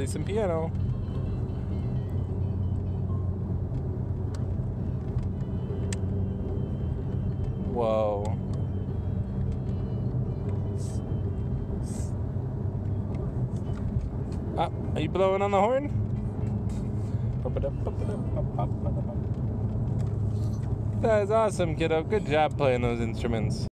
play some piano. Whoa. Ah, are you blowing on the horn? That is awesome, kiddo. Good job playing those instruments.